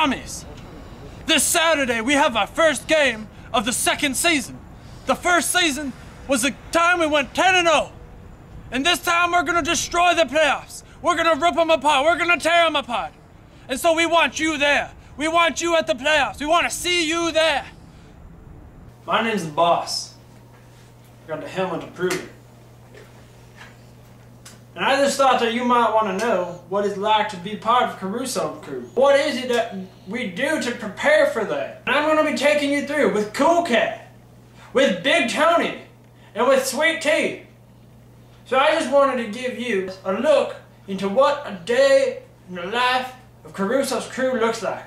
Tommies. This Saturday, we have our first game of the second season. The first season was the time we went 10 0. And this time, we're going to destroy the playoffs. We're going to rip them apart. We're going to tear them apart. And so we want you there. We want you at the playoffs. We want to see you there. My name's the boss. I got the helmet to prove it. And I just thought that you might want to know what it's like to be part of Caruso Crew. What is it that we do to prepare for that? And I'm going to be taking you through with Cool Cat, with Big Tony, and with Sweet Tea. So I just wanted to give you a look into what a day in the life of Caruso's crew looks like.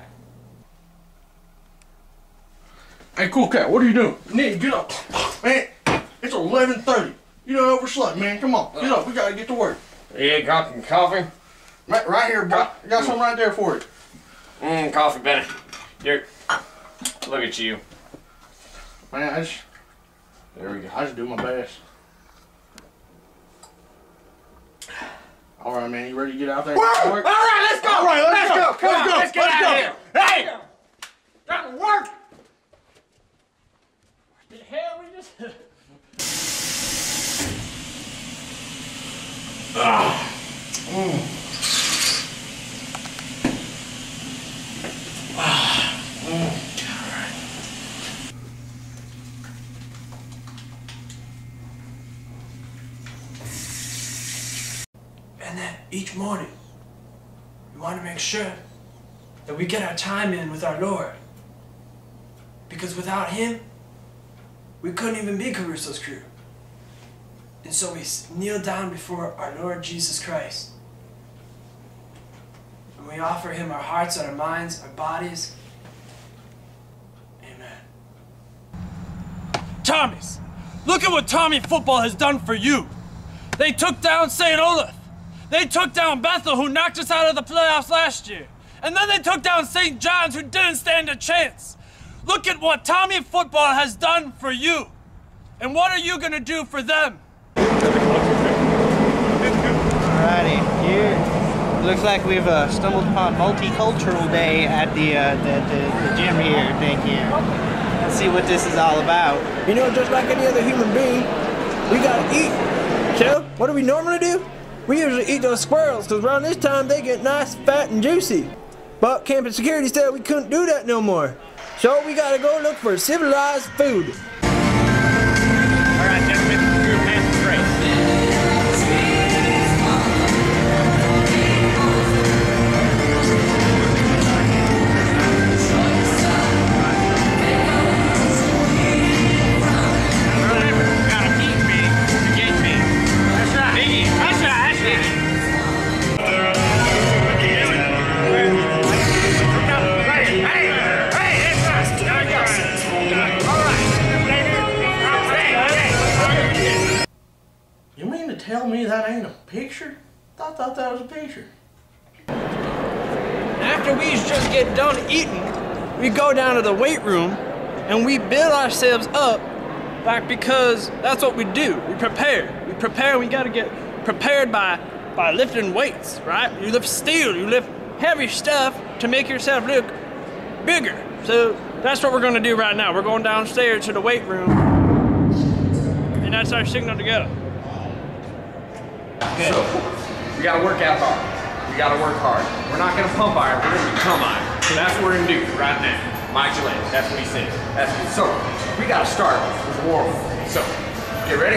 Hey, Cool Cat, what are you doing? You need to get up. Man, it's 11.30. You done overslept, man. Come on, get up. We gotta get to work. Yeah, got some coffee? Right, right here, bro. Got some right there for you. Mmm, coffee, Benny. Here. Look at you. Man, I just, There we go. I just do my best. All right, man. You ready to get out there? All right, let's go. All right, let's go. Come Let's on, go. let's get Let's out go. of here. Hey, got to work. The hell we just. Ah. And then each morning, we want to make sure that we get our time in with our Lord. Because without Him, we couldn't even be Caruso's crew. And so we kneel down before our Lord Jesus Christ. And we offer Him our hearts our minds, our bodies. Amen. Tommies, look at what Tommy football has done for you. They took down St. Olaf. They took down Bethel, who knocked us out of the playoffs last year. And then they took down St. John's, who didn't stand a chance. Look at what Tommy football has done for you. And what are you going to do for them? Alrighty, here looks like we've uh, stumbled upon multicultural day at the, uh, the, the, the gym here. Thank you. Let's see what this is all about. You know, just like any other human being, we gotta eat. So, what do we normally do? We usually eat those squirrels, because around this time they get nice, fat, and juicy. But campus security said we couldn't do that no more. So we gotta go look for civilized food. I thought that was a picture. After we just get done eating, we go down to the weight room and we build ourselves up like because that's what we do. We prepare. We prepare. We gotta get prepared by by lifting weights, right? You lift steel, you lift heavy stuff to make yourself look bigger. So that's what we're gonna do right now. We're going downstairs to the weight room. And that's our signal to go. So, we gotta work out hard. We gotta work hard. We're not gonna pump iron, we're gonna become iron. So that's what we're gonna do right now. Mike Gillette, that's what he said. That's what so we gotta start with warm. So, get ready?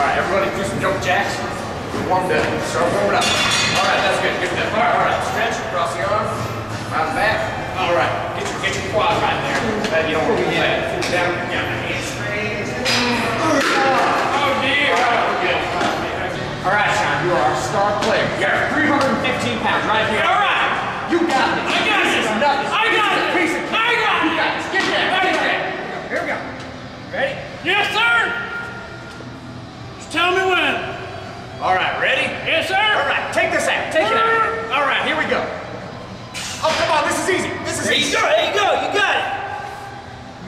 Alright, everybody do some jump jacks. We're warmed up. Start warming up. Alright, that's good. Good enough. Alright, alright. Stretch across the arm. Around the back. Alright. Get your get your quad right there. That you don't want to that. Down, down the hamstrings. Oh dear. Alright, we're good. All right, Sean, you are our star player. You're 315 pounds right here. All right. You got this. I got this. This is nothing. I got This is a it. piece of I got You it. got this. Get there. Get there. Here we go. Ready? Yes, sir! Just tell me when. All right, ready? Yes, sir! All right, take this out. Take it out. Uh. All right, here we go. Oh, come on. This is easy. This is There easy. you go, there you go, you got it.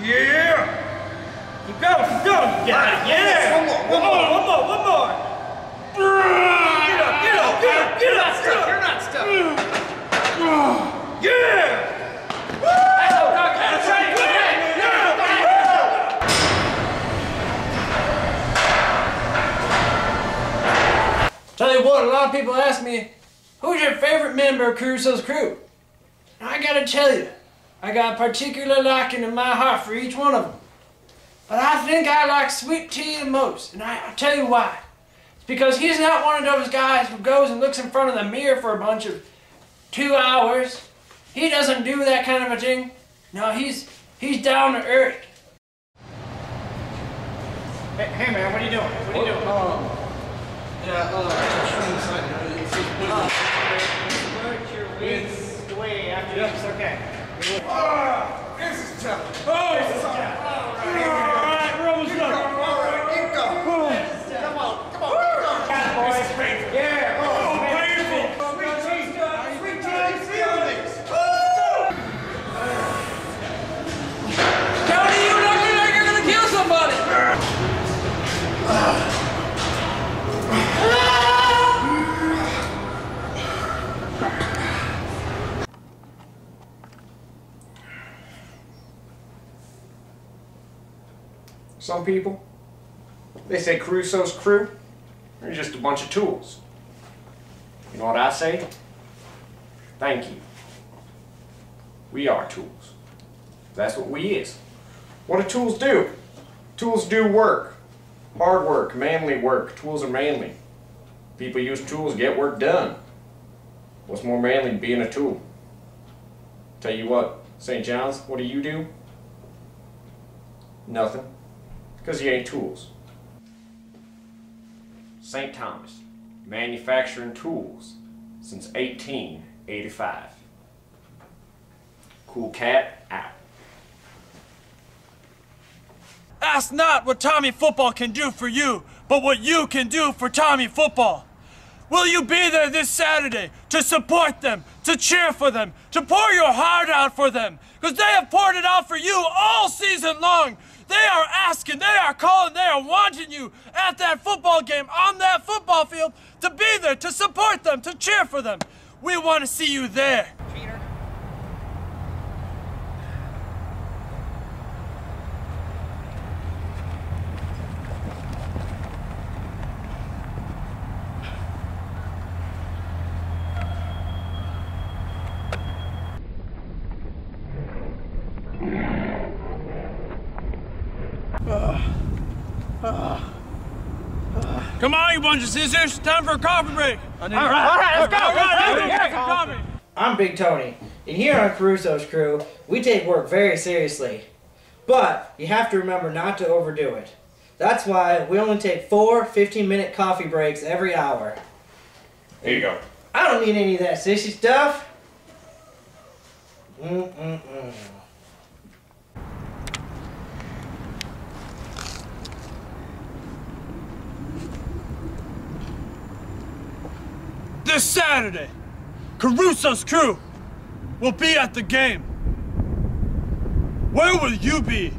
Yeah. Keep going, keep going, you got it. Yeah. One more, one more. one more, one more. Get up, get up, get up, get up, You're not stuck. You're not stuck. Yeah. what? A lot of people ask me, who's your favorite member of Caruso's crew? And I gotta tell you, I got a particular liking in my heart for each one of them. But I think I like Sweet Tea the most, and I, I'll tell you why. It's because he's not one of those guys who goes and looks in front of the mirror for a bunch of two hours. He doesn't do that kind of a thing. No, he's he's down to earth. Hey, hey man, what are you doing? What are you doing? Yeah, uh, Work your wings the way after this, okay. Tony, Some people, they say Caruso's crew are just a bunch of tools. You know what I say? Thank you. We are tools. That's what we is. What do tools do? Tools do work. Hard work, manly work. Tools are manly. People use tools to get work done. What's more manly than being a tool? Tell you what, St. John's, what do you do? Nothing. Because you ain't tools. St. Thomas, manufacturing tools since 1885. Cool cat out. Ask not what Tommy football can do for you, but what you can do for Tommy football. Will you be there this Saturday to support them, to cheer for them, to pour your heart out for them? Because they have poured it out for you all season long. They are asking, they are calling, they are wanting you at that football game, on that football field, to be there, to support them, to cheer for them. We want to see you there. Come on, bunch of scissors. Time for a coffee break. All right, all right, let's go. All right, let's go. Coffee. I'm Big Tony, and here on Caruso's crew, we take work very seriously. But you have to remember not to overdo it. That's why we only take four 15 minute coffee breaks every hour. There you go. I don't need any of that sissy stuff. Mm-mm-mm. This Saturday, Caruso's crew will be at the game. Where will you be?